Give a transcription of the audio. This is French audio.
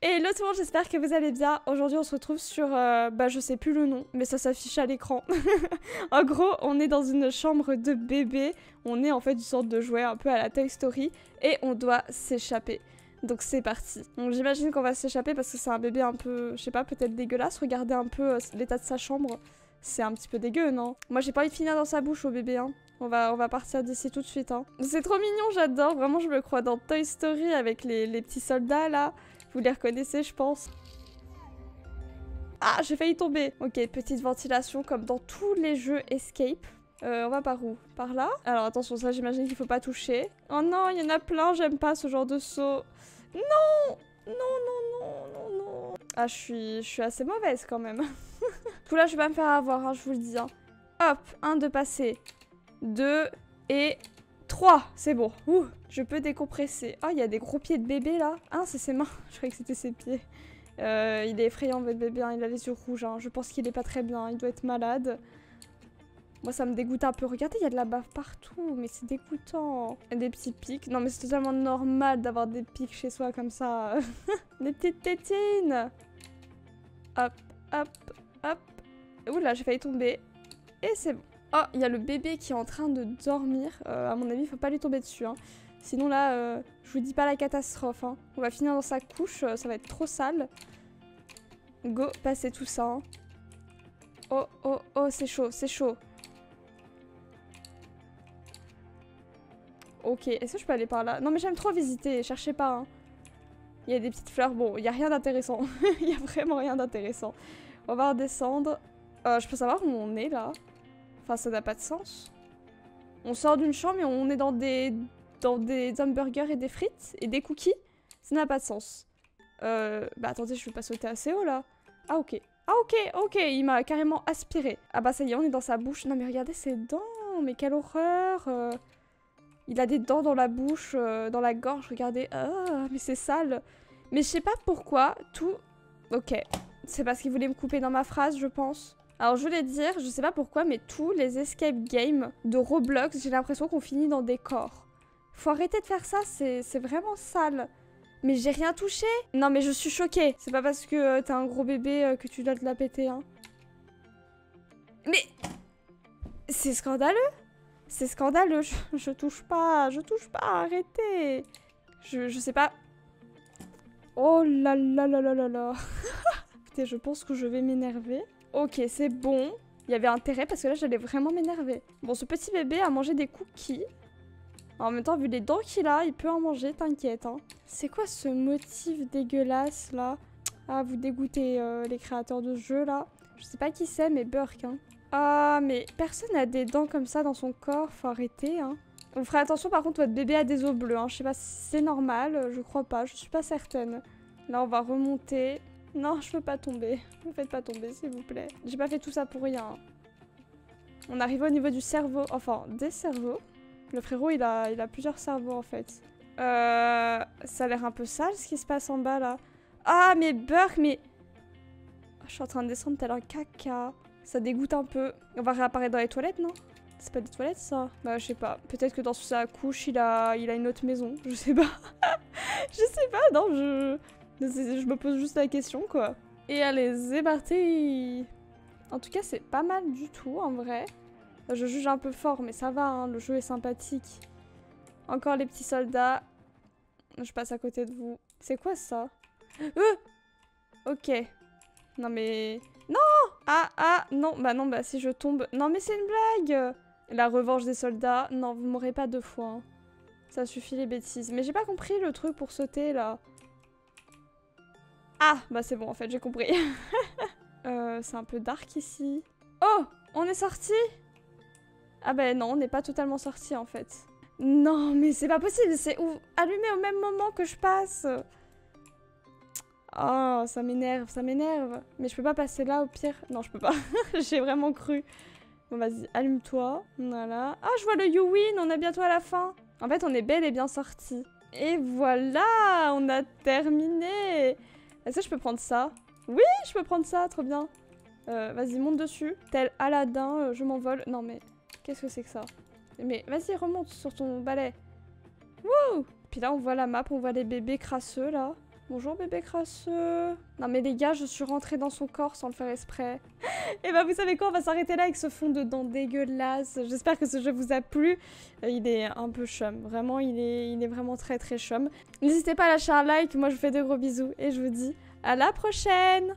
Et le tout le monde, j'espère que vous allez bien. Aujourd'hui, on se retrouve sur, euh, bah je sais plus le nom, mais ça s'affiche à l'écran. en gros, on est dans une chambre de bébé. On est en fait une sorte de jouet un peu à la Toy Story et on doit s'échapper. Donc c'est parti. Donc j'imagine qu'on va s'échapper parce que c'est un bébé un peu, je sais pas, peut-être dégueulasse. Regardez un peu euh, l'état de sa chambre. C'est un petit peu dégueu, non? Moi, j'ai pas envie de finir dans sa bouche au bébé, hein. On va, on va partir d'ici tout de suite, hein. C'est trop mignon, j'adore. Vraiment, je me crois dans Toy Story avec les petits soldats, là. Vous les reconnaissez, je pense. Ah, j'ai failli tomber. Ok, petite ventilation comme dans tous les jeux Escape. Euh, on va par où? Par là? Alors attention, ça j'imagine qu'il faut pas toucher. Oh non, il y en a plein, j'aime pas ce genre de saut. Non Non, non, non, non, non. Ah, je suis, je suis assez mauvaise quand même. Tout là, je vais pas me faire avoir, hein, je vous le dis. Hein. Hop, un de passé. Deux et 3, c'est bon. Ouh, je peux décompresser. Oh, il y a des gros pieds de bébé là. Ah, c'est ses mains. Je croyais que c'était ses pieds. Euh, il est effrayant votre bébé, hein. il a les yeux rouges. Hein. Je pense qu'il est pas très bien, il doit être malade. Moi, ça me dégoûte un peu. Regardez, il y a de la bave partout, mais c'est dégoûtant. Des petits pics. Non, mais c'est totalement normal d'avoir des pics chez soi comme ça. des petites tétines. Hop, hop, hop. Ouh là, j'ai failli tomber. Et c'est bon. Oh, il y a le bébé qui est en train de dormir. Euh, à mon avis, il faut pas lui tomber dessus. Hein. Sinon là, euh, je vous dis pas la catastrophe. Hein. On va finir dans sa couche, euh, ça va être trop sale. Go, passer tout ça. Hein. Oh, oh, oh, c'est chaud, c'est chaud. Ok, est-ce que je peux aller par là? Non mais j'aime trop visiter, cherchez pas. Il y a des petites fleurs, bon, il y a rien d'intéressant. Il y a vraiment rien d'intéressant. On va redescendre. je peux savoir où on est là? Ça n'a pas de sens. On sort d'une chambre et on est dans des, dans des hamburgers et des frites et des cookies. Ça n'a pas de sens. Euh, bah attendez, je vais pas sauter assez haut là. Ah ok. Ah ok, ok, il m'a carrément aspiré. Ah bah ça y est, on est dans sa bouche. Non mais regardez ses dents, mais quelle horreur. Euh. il a des dents dans la bouche, euh, dans la gorge, regardez. Ah, mais c'est sale. Mais je sais pas pourquoi, tout... Ok, c'est parce qu'il voulait me couper dans ma phrase, je pense. Alors je voulais dire, je sais pas pourquoi, mais tous les escape games de Roblox, j'ai l'impression qu'on finit dans des corps. Faut arrêter de faire ça, c'est vraiment sale. Mais j'ai rien touché Non mais je suis choquée. C'est pas parce que euh, t'as un gros bébé euh, que tu dois te la péter, hein. Mais... C'est scandaleux C'est scandaleux, je, touche pas, je touche pas, arrêtez je, je sais pas... Oh là là là là là là Écoutez, je pense que je vais m'énerver. Ok, c'est bon. Il y avait intérêt parce que là, j'allais vraiment m'énerver. Bon, ce petit bébé a mangé des cookies. En même temps, vu les dents qu'il a, il peut en manger, t'inquiète. Hein. C'est quoi ce motif dégueulasse, là? Ah, vous dégoûtez euh, les créateurs de ce jeu, là. Je sais pas qui c'est, mais Burk, hein. Ah, mais personne n'a des dents comme ça dans son corps. Faut arrêter, hein. On fera attention, par contre, votre bébé a des os bleus. Hein. Je sais pas si c'est normal. Je crois pas. Je suis pas certaine. Là, on va remonter. Non, je veux pas tomber. Ne faites pas tomber, s'il vous plaît. J'ai pas fait tout ça pour rien. On arrive au niveau du cerveau. Enfin, des cerveaux. Le frérot, il a, plusieurs cerveaux, en fait. Euh, ça a l'air un peu sale, ce qui se passe en bas, là. Ah, mais Burk, mais... je suis en train de descendre tel un caca. Ça dégoûte un peu. On va réapparaître dans les toilettes, non? C'est pas des toilettes, ça? Bah, je sais pas. Peut-être que dans sa couche, il a, il a une autre maison. Je sais pas. je sais pas, non, je... Je me pose juste la question, quoi. Et allez, c'est parti En tout cas, c'est pas mal du tout, en vrai. Je juge un peu fort, mais ça va, hein, le jeu est sympathique. Encore les petits soldats. Je passe à côté de vous. C'est quoi ça? Euh Ok. Non mais... Non Ah, ah, non, bah non, bah si je tombe... Non mais c'est une blague La revanche des soldats. Non, vous m'aurez pas deux fois. Hein. Ça suffit les bêtises. Mais j'ai pas compris le truc pour sauter, là. Ah, bah c'est bon en fait, j'ai compris. euh, c'est un peu dark ici. Oh, on est sorti Ah bah non, on n'est pas totalement sorti en fait. Non, mais c'est pas possible, c'est allumé au même moment que je passe. Oh, ça m'énerve, ça m'énerve. Mais je peux pas passer là au pire. Non, je peux pas. j'ai vraiment cru. Bon, vas-y, allume-toi. Voilà. Ah, je vois le You Win, on est bientôt à la fin. En fait, on est bel et bien sorti. Et voilà, on a terminé. Est-ce que je peux prendre ça Oui, je peux prendre ça, trop bien. Euh, vas-y, monte dessus. Tel Aladdin, euh, je m'envole. Non, mais qu'est-ce que c'est que ça? Mais vas-y, remonte sur ton balai. Wouh Puis là, on voit la map, on voit les bébés crasseux, là. Bonjour bébé crasseux. Non mais les gars, je suis rentrée dans son corps sans le faire exprès. Et bah vous savez quoi, on va s'arrêter là avec ce fond de dents dégueulasse. J'espère que ce jeu vous a plu. Euh, il est un peu chum, vraiment, il est, il est vraiment très très chum. N'hésitez pas à lâcher un like, moi je vous fais de gros bisous et je vous dis à la prochaine